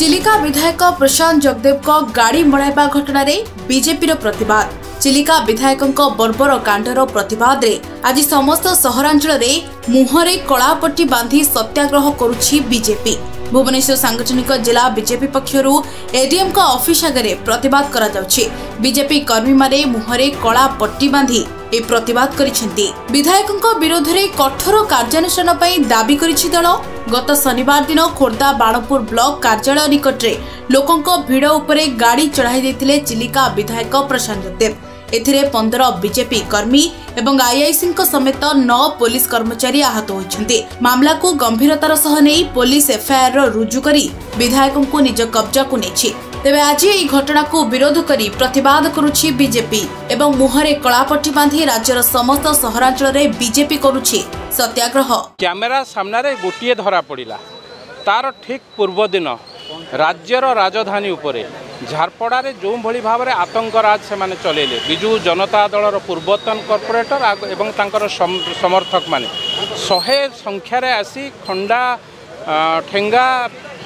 ଚିଲିକା ବିଧାୟକ ପ୍ରଶାନ୍ତ ଜଗଦେବଙ୍କ ଗାଡ଼ି ମଡ଼ାଇବା ଘଟଣାରେ ବିଜେପିର ପ୍ରତିବାଦ ଚିଲିକା ବିଧାୟକଙ୍କ ବର୍ବର କାଣ୍ଡର ପ୍ରତିବାଦରେ ଆଜି ସମସ୍ତ ସହରାଞ୍ଚଳରେ ମୁହଁରେ କଳାପଟି ବାନ୍ଧି ସତ୍ୟାଗ୍ରହ କରୁଛି ବିଜେପି ଭୁବନେଶ୍ୱର ସାଙ୍ଗଠନିକ ଜିଲ୍ଲା ବିଜେପି ପକ୍ଷରୁ ଏଡିଏମ୍ଙ୍କ ଅଫିସ୍ ଆଗରେ ପ୍ରତିବାଦ କରାଯାଉଛି ବିଜେପି କର୍ମୀମାନେ ମୁହଁରେ କଳା ପଟି ବାନ୍ଧି এই প্রতবাদ করেছেন বিধায়কঙ্ বিরোধে কঠোর কার্যানুষ্ঠান দাবি করেছে দল গত শনিবার দিন খোর্ধা বাণপুর ব্লক কার্যালয় নিকটে লোক ভিড় উপরে গাড়ি চড়াই দিয়ে চিলিকা বিধায়ক প্রশান্ত দেব ଏଥିରେ ପନ୍ଦର ବିଜେପି କର୍ମୀ ଏବଂ ଆଇଆଇସିଙ୍କ ସମେତ ନଅ ପୋଲିସ କର୍ମଚାରୀ ଆହତ ହୋଇଛନ୍ତି ମାମଲାକୁ ଗମ୍ଭୀରତାର ସହ ନେଇ ପୋଲିସ ଏଫଆଇଆର୍ର ରୁଜୁ କରି ବିଧାୟକଙ୍କୁ ନିଜ କବ୍ଜାକୁ ନେଇଛି ତେବେ ଆଜି ଏହି ଘଟଣାକୁ ବିରୋଧ କରି ପ୍ରତିବାଦ କରୁଛି ବିଜେପି ଏବଂ ମୁହଁରେ କଳାପଟି ବାନ୍ଧି ରାଜ୍ୟର ସମସ୍ତ ସହରାଞ୍ଚଳରେ ବିଜେପି କରୁଛି ସତ୍ୟାଗ୍ରହ କ୍ୟାମେରା ସାମ୍ନାରେ ଗୋଟିଏ ଧରା ପଡ଼ିଲା ତାର ଠିକ ପୂର୍ବ ଦିନ ରାଜ୍ୟର ରାଜଧାନୀ ଉପରେ ଝାରପଡ଼ାରେ ଯେଉଁଭଳି ଭାବରେ ଆତଙ୍କରାଜ ସେମାନେ ଚଲେଇଲେ ବିଜୁ ଜନତା ଦଳର ପୂର୍ବତନ କର୍ପୋରେଟର ଏବଂ ତାଙ୍କର ସମର୍ଥକମାନେ ଶହେ ସଂଖ୍ୟାରେ ଆସି ଖଣ୍ଡା ଠେଙ୍ଗା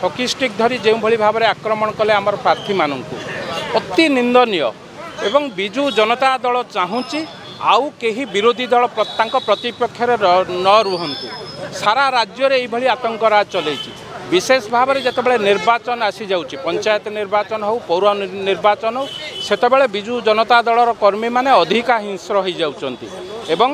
ହକି ଷ୍ଟିକ୍ ଧରି ଯେଉଁଭଳି ଭାବରେ ଆକ୍ରମଣ କଲେ ଆମର ପ୍ରାର୍ଥୀମାନଙ୍କୁ ଅତି ନିନ୍ଦନୀୟ ଏବଂ ବିଜୁ ଜନତା ଦଳ ଚାହୁଁଛି ଆଉ କେହି ବିରୋଧୀ ଦଳ ତାଙ୍କ ପ୍ରତିପକ୍ଷରେ ନ ରୁହନ୍ତୁ ସାରା ରାଜ୍ୟରେ ଏଇଭଳି ଆତଙ୍କରାଜ ଚଲେଇଛି বিশেষ ভাবে যেতবে নির্বাচন আসি যাচ্ছে পঞ্চায়েত নির্বাচন হোক পৌর নির্বাচন হোক সেতবে বিজু জনতা দলর কর্মী মানে অধিকা হিংস্র হয়ে যাচ্ছেন এবং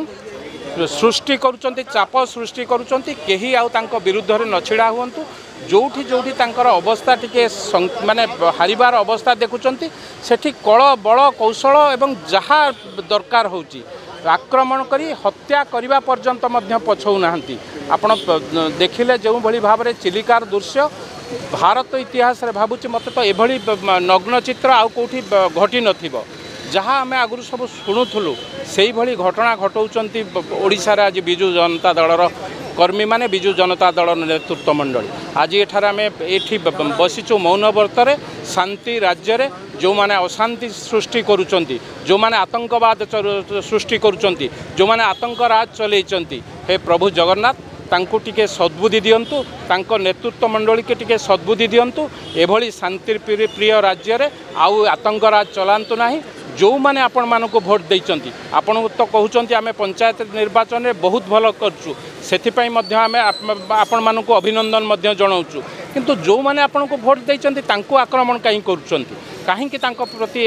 সৃষ্টি করছেন চাপ সৃষ্টি করছেন কেহি আরুদ্ধে নছিড়া হুঁতু যেটি যেটি তাঁর অবস্থা টিকি মানে ହାରିବାର অবস্থা ଦେଖୁଛନ୍ତି সেটি কল বড় কৌশল এবং ଯାହା দরকার হচ্ছে ଆକ୍ରମଣ କରି ହତ୍ୟା କରିବା ପର୍ଯ୍ୟନ୍ତ ମଧ୍ୟ ପଛଉ ନାହାନ୍ତି ଆପଣ ଦେଖିଲେ ଯେଉଁଭଳି ଭାବରେ ଚିଲିକାର ଦୃଶ୍ୟ ଭାରତ ଇତିହାସରେ ଭାବୁଛି ମୋତେ ତ ଏଭଳି ନଗ୍ନ ଚିତ୍ର ଆଉ କେଉଁଠି ଘଟିନଥିବ ଯାହା ଆମେ ଆଗରୁ ସବୁ ଶୁଣୁଥିଲୁ ସେଇଭଳି ଘଟଣା ଘଟାଉଛନ୍ତି ଓଡ଼ିଶାରେ ଆଜି ବିଜୁ ଜନତା ଦଳର কর্মীমানে বিজু জনতা দল নেতৃত্ব মণ্ডলী আজ এখানে আমি এটি বসিছু মৌনব্রতরে শান্তি রাজ্যের ଯେଉଁମାନେ ଅଶାନ୍ତି ସୃଷ୍ଟି କରୁଛନ୍ତି ଯେଉଁମାନେ ଆତଙ୍କବାଦ ସୃଷ୍ଟି କରୁଛନ୍ତି ଯେଉଁମାନେ ଆତଙ୍କରାଜ ଚଲେଇଛନ୍ତି ହେ ପ୍ରଭୁ ଜଗନ୍ନାଥ ତାଙ୍କୁ ଟିକେ ସଦ୍ବୁଦ୍ଧି ଦିଅନ୍ତୁ ତାଙ୍କ ନେତୃତ୍ୱ ମଣ୍ଡଳୀକି ଟିକେ ସଦ୍ବୁଦ୍ଧି ଦିଅନ୍ତୁ ଏଭଳି ଶାନ୍ତି ପ୍ରିୟ ରାଜ୍ୟରେ ଆଉ ଆତଙ୍କରାଜ ଚଲାନ୍ତୁ ନାହିଁ ଯେଉଁମାନେ ଆପଣମାନଙ୍କୁ ଭୋଟ ଦେଇଛନ୍ତି ଆପଣଙ୍କୁ ତ କହୁଛନ୍ତି ଆମେ ପଞ୍ଚାୟତ ନିର୍ବାଚନରେ ବହୁତ ଭଲ କରୁଛୁ ସେଥିପାଇଁ ମଧ୍ୟ ଆମେ ଆପଣମାନଙ୍କୁ ଅଭିନନ୍ଦନ ମଧ୍ୟ ଜଣାଉଛୁ କିନ୍ତୁ ଯେଉଁମାନେ ଆପଣଙ୍କୁ ଭୋଟ୍ ଦେଇଛନ୍ତି ତାଙ୍କୁ ଆକ୍ରମଣ କାହିଁ କରୁଛନ୍ତି କାହିଁକି ତାଙ୍କ ପ୍ରତି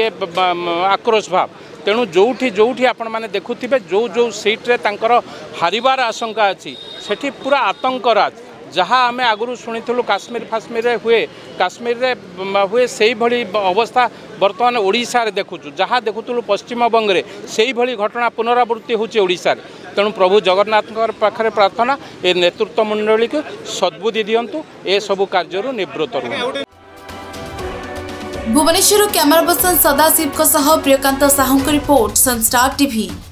ଆକ୍ରୋଶ ଭାବ ତେଣୁ ଯେଉଁଠି ଯେଉଁଠି ଆପଣମାନେ ଦେଖୁଥିବେ ଯେଉଁ ଯେଉଁ ସିଟ୍ରେ ତାଙ୍କର ହାରିବାର ଆଶଙ୍କା ଅଛି ସେଠି ପୁରା ଆତଙ୍କରାଜ ଯାହା ଆମେ ଆଗରୁ ଶୁଣିଥିଲୁ କାଶ୍ମୀର ଫାଶ୍ମୀରରେ ହୁଏ କାଶ୍ମୀରରେ ହୁଏ ସେଇଭଳି ଅବସ୍ଥା ବର୍ତ୍ତମାନ ଓଡ଼ିଶାରେ ଦେଖୁଛୁ ଯାହା ଦେଖୁଥିଲୁ ପଶ୍ଚିମବଙ୍ଗରେ ସେଇଭଳି ଘଟଣା ପୁନରାବୃତ୍ତି ହେଉଛି ଓଡ଼ିଶାରେ ତେଣୁ ପ୍ରଭୁ ଜଗନ୍ନାଥଙ୍କର ପାଖରେ ପ୍ରାର୍ଥନା ଏ ନେତୃତ୍ୱ ମଣ୍ଡଳୀକୁ ସଦ୍ବୁଦ୍ଧି ଦିଅନ୍ତୁ ଏସବୁ କାର୍ଯ୍ୟରୁ ନିବୃତ୍ତ ରୁହନ୍ତୁ ଭୁବନେଶ୍ୱରରୁ କ୍ୟାମେରା ପର୍ସନ ସଦାଶିବଙ୍କ ସହ ପ୍ରିୟକାନ୍ତ ସାହୁଙ୍କ ରିପୋର୍ଟ ସନ୍ ଷ୍ଟାର ଟିଭି